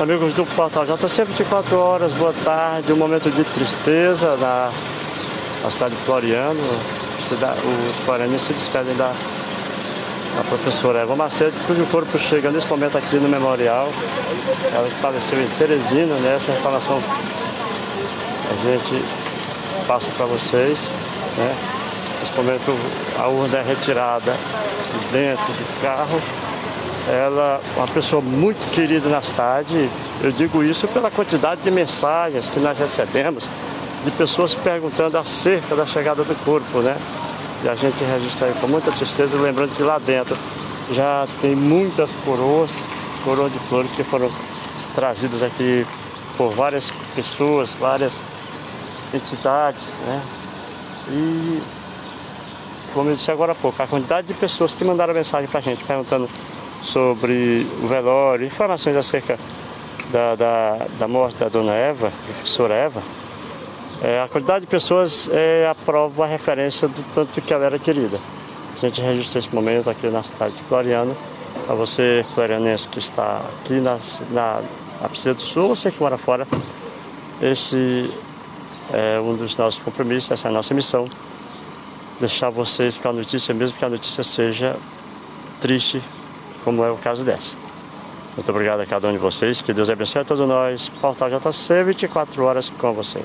Amigos do Portal JC 24 horas, boa tarde, um momento de tristeza na, na cidade de Floriano. Os florianistas se despedem da, da professora Eva Macedo, cujo corpo chega nesse momento aqui no memorial. Ela faleceu em Teresina, né? Essa a gente passa para vocês. Né? Nesse momento a urna é retirada de dentro do carro ela uma pessoa muito querida na cidade. Eu digo isso pela quantidade de mensagens que nós recebemos de pessoas perguntando acerca da chegada do corpo, né? E a gente registra aí com muita tristeza, lembrando que lá dentro já tem muitas coroas, coroas de flores que foram trazidas aqui por várias pessoas, várias entidades, né? E como eu disse agora há pouco, a quantidade de pessoas que mandaram mensagem para a gente perguntando sobre o velório, informações acerca da, da, da morte da dona Eva, professora Eva, é, a quantidade de pessoas é, aprova a referência do tanto que ela era querida. A gente registra esse momento aqui na cidade de Floriano. Para você, florianense, que está aqui na, na, na Piscina do Sul, você que mora fora, esse é um dos nossos compromissos, essa é a nossa missão. Deixar vocês com a notícia, mesmo que a notícia seja triste, como é o caso dessa. Muito obrigado a cada um de vocês, que Deus abençoe a todos nós. Portal JC, 24 horas com você.